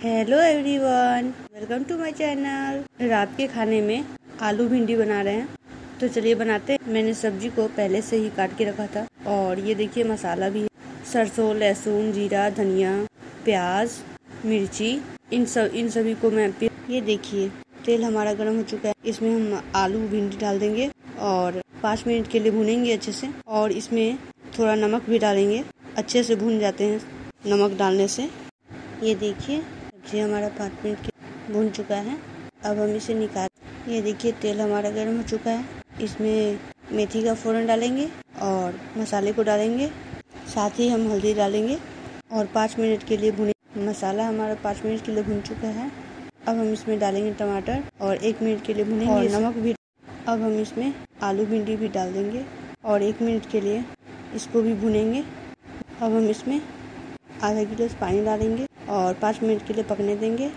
Hello everyone welcome to my channel रात के खाने में आलू भिंडी बना रहे हैं। तो चलिए बनाते हैं। मैंने सब्ज़ी को पहले से ही काट के रखा था। और ये देखिए मसाला भी है। सरसों, लहसुन, जीरा, धनिया, प्याज, मिर्ची, इन सब, इन सभी को मैं ये देखिए, तेल हमारा गर्म हो चुका है। इसमें हम आलू भिंडी डाल देंगे। और पाँच मिनट के लिए भुनेंगे अच्छे से। और इसमें थोड़ा नमक भी डालेंगे। अच्छे से भून जाते हैं नमक डालने से। ये देखिए सब्ज़ी हमारा पाँच मिनट के भून चुका है। अब हम इसे निकाल ये देखिए तेल हमारा गर्म हो चुका है। इसमें मेथी का फ़ोरन डालेंगे और मसाले को डालेंगे। साथ ही हम हल्दी डालेंगे और पाँच मिनट के लिए भुने मसाला हमारा पाँच मिनट के लिए भुन चुका है। अब हम इसमें डालेंगे टमाटर और एक मिनट के लिए भुनेंगे और नमक भी अब हम इसमें आलू भिंडी भी डाल देंगे और एक मिनट के लिए इसको भी भुनेंगे। अब हम इसमें आधा गिलास पानी डालेंगे। और पाँच मिनट के लिए पकने देंगे।